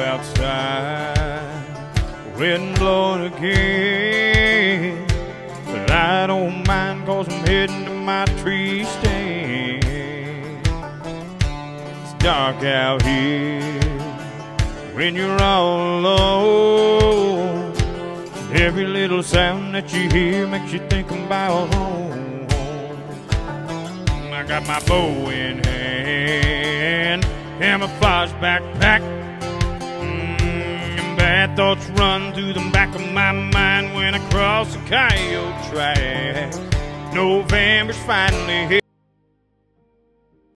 Outside, wind blowing again. But I don't mind cause I'm heading to my tree stand. Dark out here when you're all alone. Every little sound that you hear makes you think about home. I got my bow in hand, camouflage backpack. Mm, bad thoughts run through the back of my mind when I cross the coyote track. November's finally here.